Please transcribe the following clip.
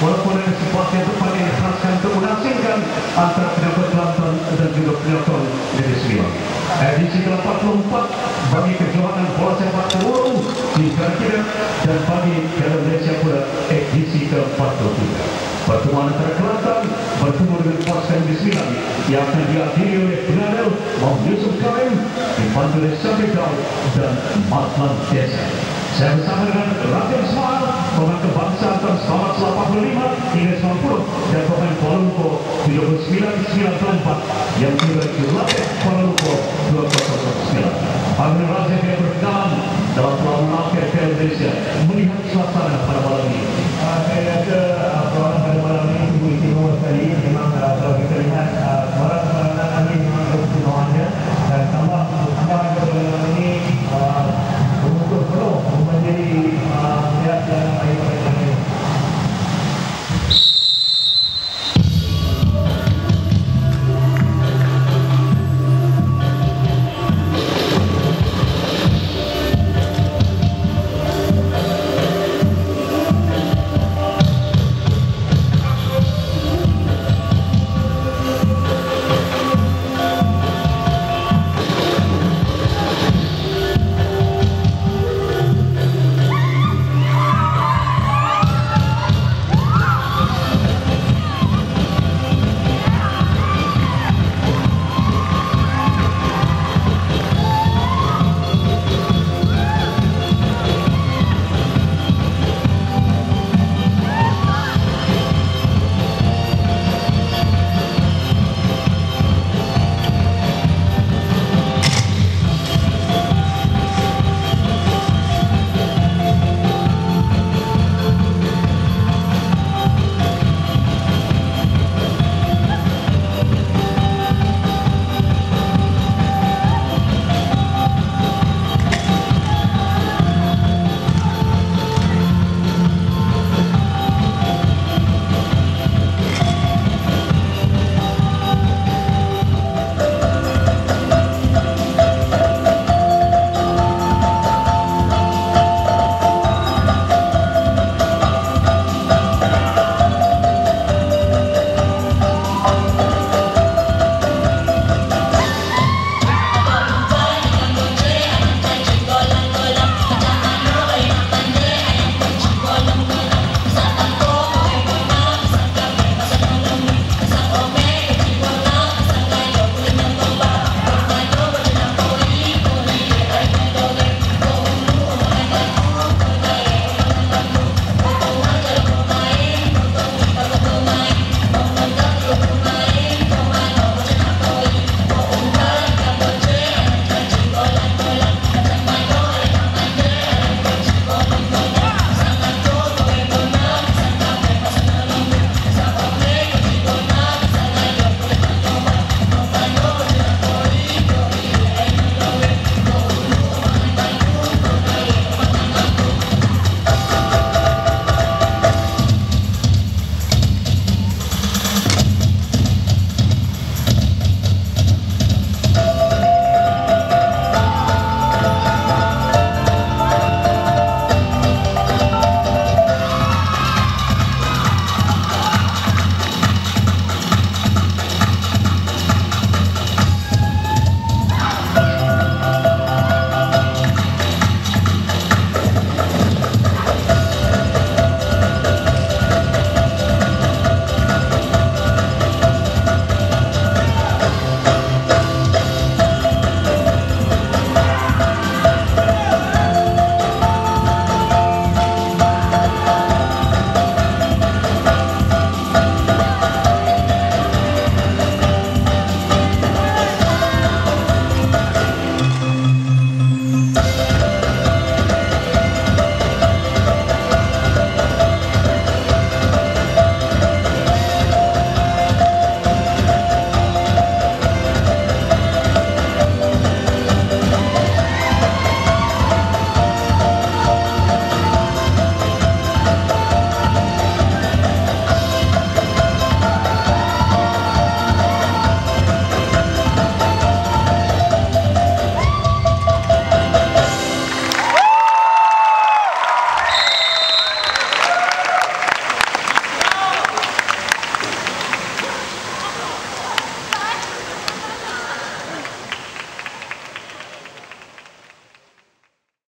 walaupun ada sebuah yang depan yang teruskan untuk menghasilkan antara pendapat penonton dan juga penonton dari Sriwang. Edisi ke-44 bagi kejuangan bola sepak terwaru di Kerajaan dan bagi Piala Malaysia pula edisi ke-43. Pertemuan antara Kelantan bertemu dengan pasukan di Sriwang yang akan diakhiri oleh penandil Mahmud Yusuf Karim dipandu oleh Sampai Daud dan Matlan Desa. Saya bersama dengan Rakyat Ismail, pemain kebangsaan tahun 1985 hingga 90 dan pemain Kuala Lumpur 7994 yang tiba di Latih Kuala Lumpur 2009. Panggilan Raja yang berkenan dalam pelabuhan akhir ke Indonesia melihat suasana pada malam